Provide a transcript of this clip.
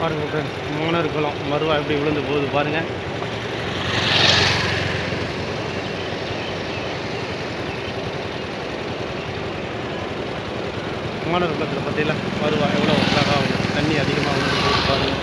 பாருங்கள் ஃப்ரெண்ட்ஸ் மோனர் குளம் மருவா எப்படி விழுந்து போகுது பாருங்கள் மோனர் குளத்தில் பார்த்தீங்களா மருவா எவ்வளோ அழகாக தண்ணி அதிகமாக விழுந்து போகுது பாருங்கள்